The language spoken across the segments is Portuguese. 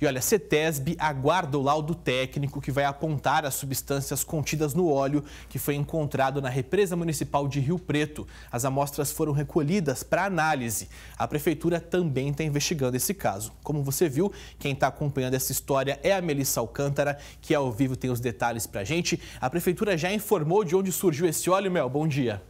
E olha, a CETESB aguarda o laudo técnico que vai apontar as substâncias contidas no óleo que foi encontrado na represa municipal de Rio Preto. As amostras foram recolhidas para análise. A prefeitura também está investigando esse caso. Como você viu, quem está acompanhando essa história é a Melissa Alcântara, que ao vivo tem os detalhes para a gente. A prefeitura já informou de onde surgiu esse óleo, Mel. Bom dia.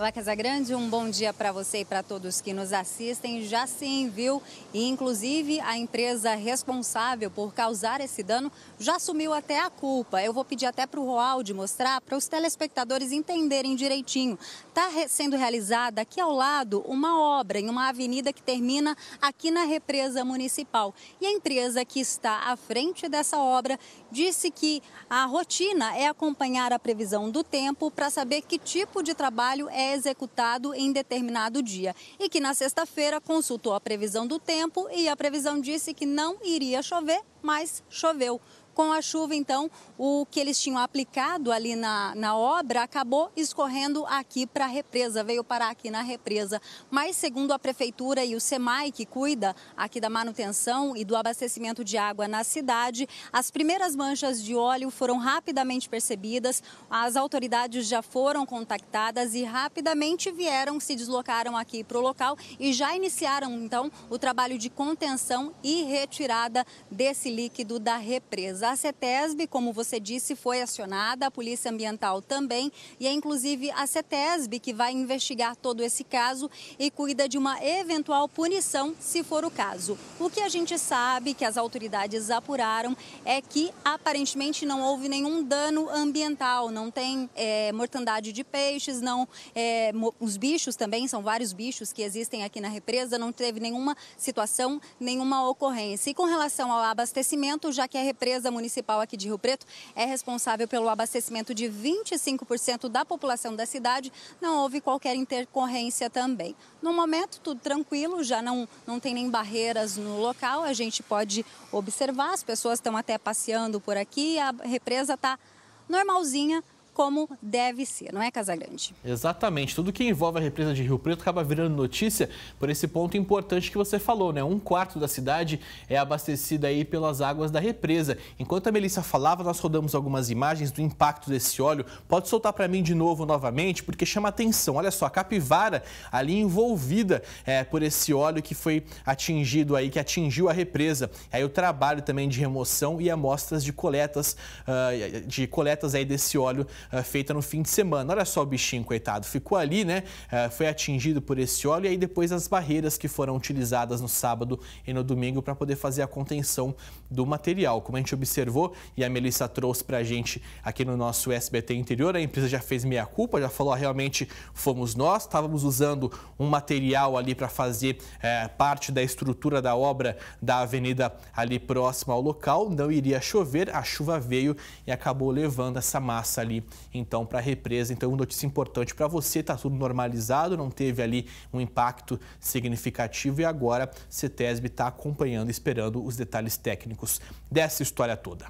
Olá, Casagrande, um bom dia para você e para todos que nos assistem. Já sim, viu? E inclusive a empresa responsável por causar esse dano já assumiu até a culpa. Eu vou pedir até para o Roaldi mostrar para os telespectadores entenderem direitinho. Está sendo realizada aqui ao lado uma obra em uma avenida que termina aqui na represa municipal. E a empresa que está à frente dessa obra disse que a rotina é acompanhar a previsão do tempo para saber que tipo de trabalho é executado em determinado dia. E que na sexta-feira consultou a previsão do tempo e a previsão disse que não iria chover, mas choveu. Com a chuva, então, o que eles tinham aplicado ali na, na obra acabou escorrendo aqui para a represa, veio parar aqui na represa. Mas, segundo a Prefeitura e o SEMAI, que cuida aqui da manutenção e do abastecimento de água na cidade, as primeiras manchas de óleo foram rapidamente percebidas, as autoridades já foram contactadas e rapidamente vieram, se deslocaram aqui para o local e já iniciaram, então, o trabalho de contenção e retirada desse líquido da represa. A CETESB, como você disse, foi acionada, a Polícia Ambiental também, e é inclusive a CETESB que vai investigar todo esse caso e cuida de uma eventual punição, se for o caso. O que a gente sabe que as autoridades apuraram é que aparentemente não houve nenhum dano ambiental, não tem é, mortandade de peixes, não é, os bichos também, são vários bichos que existem aqui na represa, não teve nenhuma situação, nenhuma ocorrência. E com relação ao abastecimento, já que a represa Municipal aqui de Rio Preto é responsável pelo abastecimento de 25% da população da cidade. Não houve qualquer intercorrência também. No momento, tudo tranquilo, já não, não tem nem barreiras no local. A gente pode observar, as pessoas estão até passeando por aqui, a represa está normalzinha, como deve ser, não é, Casagrande? Exatamente. Tudo que envolve a represa de Rio Preto acaba virando notícia por esse ponto importante que você falou, né? Um quarto da cidade é abastecida aí pelas águas da represa. Enquanto a Melissa falava, nós rodamos algumas imagens do impacto desse óleo. Pode soltar para mim de novo, novamente, porque chama atenção. Olha só, a capivara ali envolvida é, por esse óleo que foi atingido aí, que atingiu a represa. Aí o trabalho também de remoção e amostras de coletas, uh, de coletas aí desse óleo feita no fim de semana. Olha só o bichinho, coitado, ficou ali, né? Uh, foi atingido por esse óleo e aí depois as barreiras que foram utilizadas no sábado e no domingo para poder fazer a contenção do material. Como a gente observou e a Melissa trouxe para a gente aqui no nosso SBT interior, a empresa já fez meia culpa, já falou, ah, realmente fomos nós, estávamos usando um material ali para fazer é, parte da estrutura da obra da avenida ali próxima ao local, não iria chover, a chuva veio e acabou levando essa massa ali então para a represa. Então, uma notícia importante para você, está tudo normalizado, não teve ali um impacto significativo e agora CETESB está acompanhando, esperando os detalhes técnicos dessa história toda.